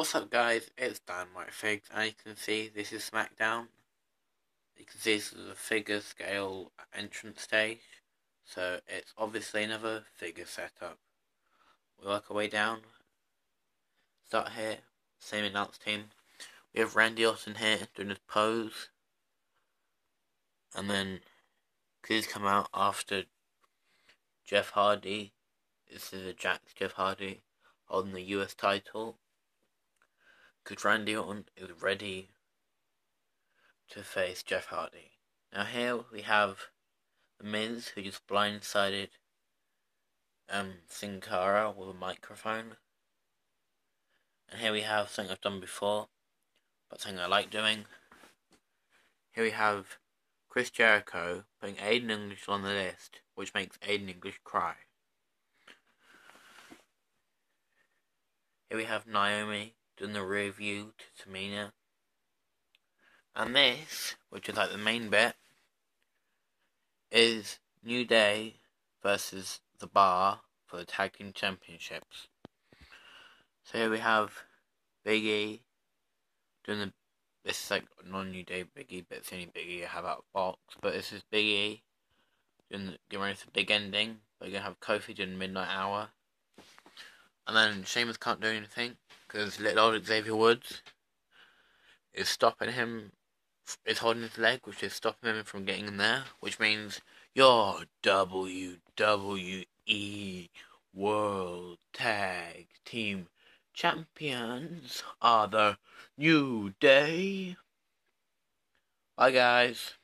What's up guys, it's Dynamite Figs and you can see this is SmackDown. You can see this is a figure scale entrance stage. So it's obviously another figure setup. We work our way down. Start here, same announce team. We have Randy Orton here doing his pose. And then Cruz come out after Jeff Hardy. This is a Jakks Jeff Hardy holding the US title because Randy Orton is ready to face Jeff Hardy. Now here we have The Miz who just blindsided um, Sin Cara with a microphone. And here we have something I've done before, but something I like doing. Here we have Chris Jericho putting Aiden English on the list, which makes Aiden English cry. Here we have Naomi doing the Rear View to Tamina. And this, which is like the main bit, is New Day versus The Bar for the Tag Team Championships. So here we have Big E doing the. This is like non New Day Big E, but it's the only Big E I have out of box. But this is Big E doing the, getting ready for the big ending. We're gonna have Kofi doing Midnight Hour. And then Sheamus can't do anything because little old Xavier Woods is stopping him, is holding his leg, which is stopping him from getting in there, which means your WWE World Tag Team Champions are the New Day. Bye, guys.